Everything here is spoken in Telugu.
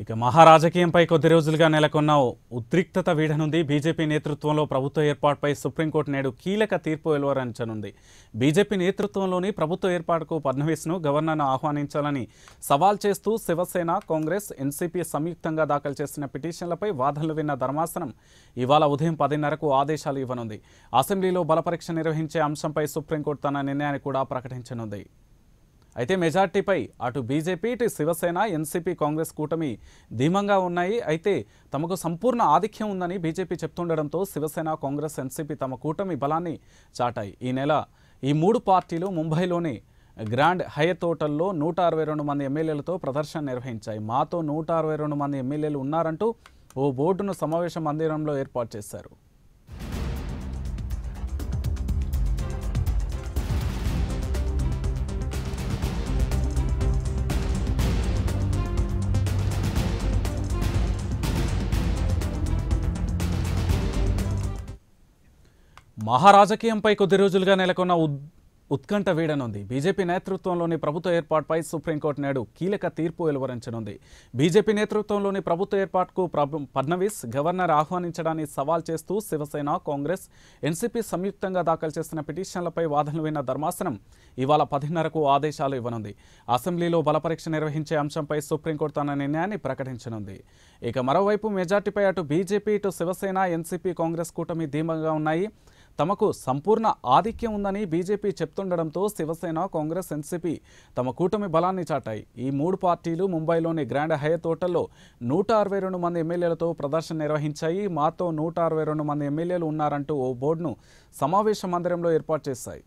ఇక మహారాజకీయంపై కొద్ది రోజులుగా నెలకొన్న ఉద్రిక్తత వీడనుంది. బీజేపీ నేతృత్వంలో ప్రభుత్వ ఏర్పాటుపై సుప్రీంకోర్టు నేడు కీలక తీర్పు వెలువరించనుంది. బీజేపీ నేతృత్వంలోని ప్రభుత్వ ఏర్పాటుకు ఫడ్నవీస్ను గవర్నర్ను ఆహ్వానించాలని సవాల్ చేస్తూ శివసేన కాంగ్రెస్ ఎన్సీపీ సంయుక్తంగా దాఖలు చేసిన పిటిషన్లపై వాదనలు విన్న ధర్మాసనం ఇవాళ ఉదయం పదిన్నరకు ఆదేశాలు ఇవ్వనుంది. అసెంబ్లీలో బలపరీక్ష నిర్వహించే అంశంపై సుప్రీంకోర్టు తన నిర్ణయాన్ని కూడా ప్రకటించనుంది. అయితే మెజార్టీపై అటు బీజేపీ ఇటు శివసేన ఎన్సీపీ కాంగ్రెస్ కూటమి ధీమంగా ఉన్నాయి. అయితే తమకు సంపూర్ణ ఆధిక్యం ఉందని బీజేపీ చెప్తుండడంతో శివసేన కాంగ్రెస్ ఎన్సీపీ తమ కూటమి బలాన్ని చాటాయి. ఈ నెల ఈ మూడు పార్టీలు ముంబైలోని గ్రాండ్ హయత్ హోటల్లో నూట అరవై రెండు మంది ఎమ్మెల్యేలతో ప్రదర్శన నిర్వహించాయి. మాతో నూట అరవై రెండు మంది ఎమ్మెల్యేలు ఉన్నారంటూ ఓ బోర్డును సమావేశ మందిరంలో ఏర్పాటు చేశారు. మహారాజకీయంపై కొద్ది రోజులుగా నెలకొన్న ఉద్ ఉత్కంఠ వీడనుంది. బీజేపీ నేతృత్వంలోని ప్రభుత్వ ఏర్పాటుపై సుప్రీంకోర్టు నేడు కీలక తీర్పు వెలువరించనుంది. బీజేపీ నేతృత్వంలోని ప్రభుత్వ ఏర్పాటుకు ఫడ్నవీస్ గవర్నర్ ఆహ్వానించడాన్ని సవాల్ చేస్తూ శివసేన కాంగ్రెస్ ఎన్సీపీ సంయుక్తంగా దాఖలు చేసిన పిటిషన్లపై వాదనలు విన్న ధర్మాసనం ఇవాళ పదిన్నరకు ఆదేశాలు ఇవ్వనుంది. అసెంబ్లీలో బలపరీక్ష నిర్వహించే అంశంపై సుప్రీంకోర్టు తన నిర్ణయాన్ని ప్రకటించనుంది. ఇక మరోవైపు మెజార్టీపై అటు బీజేపీ ఇటు శివసేన ఎన్సీపీ కాంగ్రెస్ కూటమి ధీమంగా ఉన్నాయి. తమకు సంపూర్ణ ఆధిక్యం ఉందని బీజేపీ చెప్తుండడంతో శివసేన కాంగ్రెస్ ఎన్సీపీ తమ కూటమి బలాన్ని చాటాయి. ఈ మూడు పార్టీలు ముంబైలోని గ్రాండ్ హయత్ హోటల్లో నూట అరవై రెండు మంది ఎమ్మెల్యేలతో ప్రదర్శన నిర్వహించాయి. మాతో నూట అరవై రెండు మంది ఎమ్మెల్యేలు ఉన్నారంటూ ఓ బోర్డును సమావేశ మందిరంలో ఏర్పాటు చేశాయి.